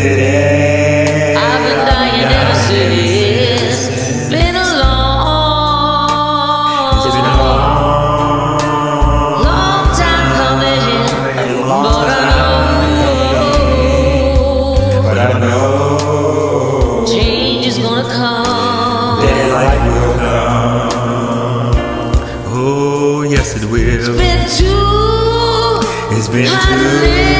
city. I've been dying ever since. It's been a long, long, time coming. But I know, but I know, change is gonna come. Oh yes, it will. It's been too. It's been too.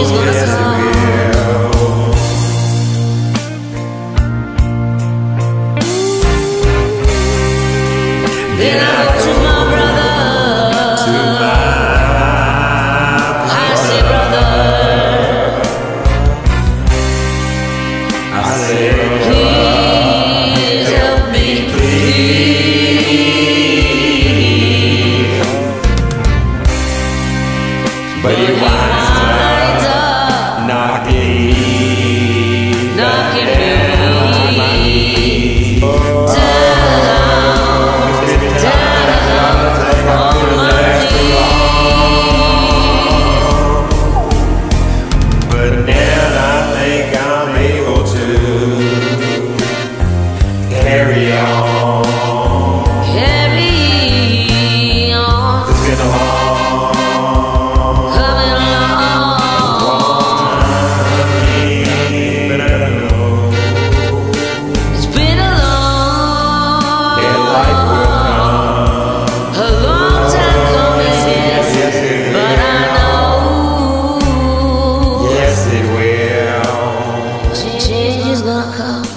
is gonna Yes, it come. will. Then I go to my brother. I say, brother, I say, please help me. but you Gracias. welcome.